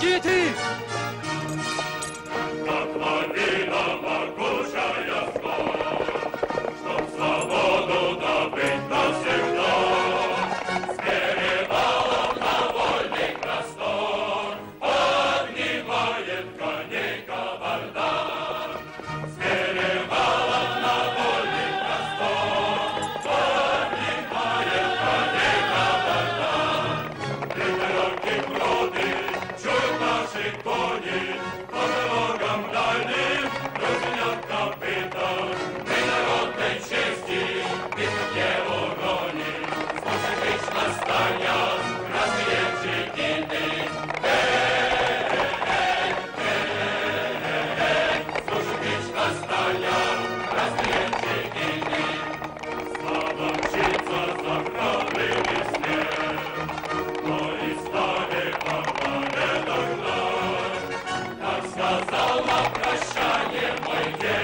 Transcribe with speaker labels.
Speaker 1: GT
Speaker 2: на прощание мой дед.